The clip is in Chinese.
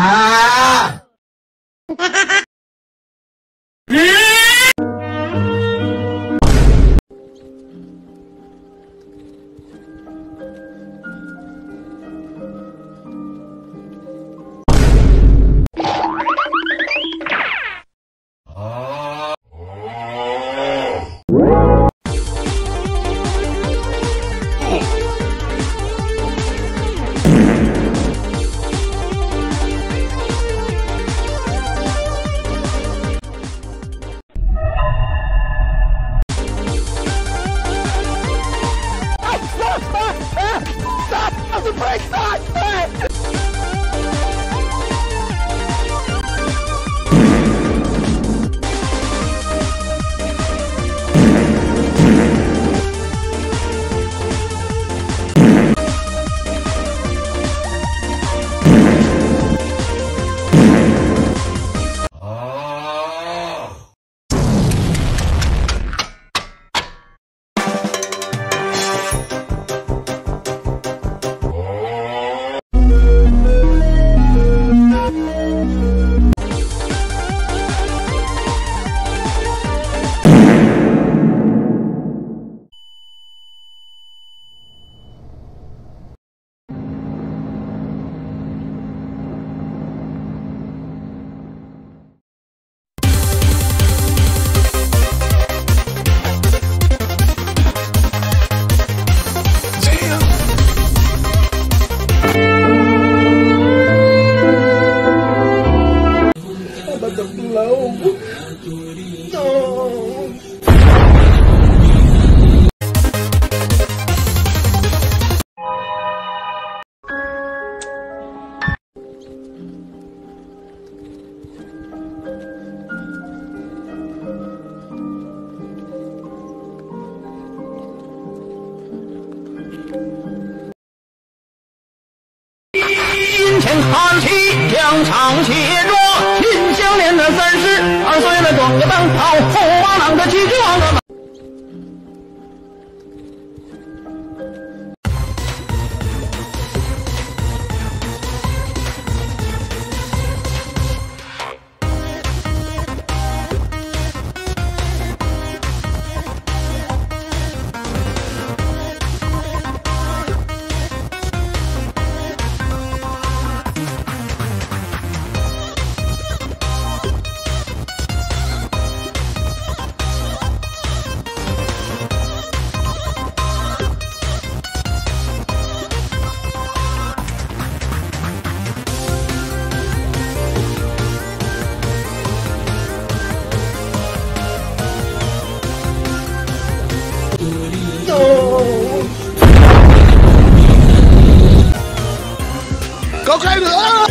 啊！It's not! 金钱看齐，疆场协作，秦香莲的三十二岁了，装个当朝，红花郎的起装啊！走开你啊！